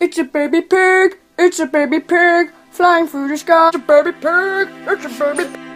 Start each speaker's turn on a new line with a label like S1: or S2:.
S1: It's a baby pig. It's a baby pig flying through the sky. It's a baby pig. It's a baby. pig!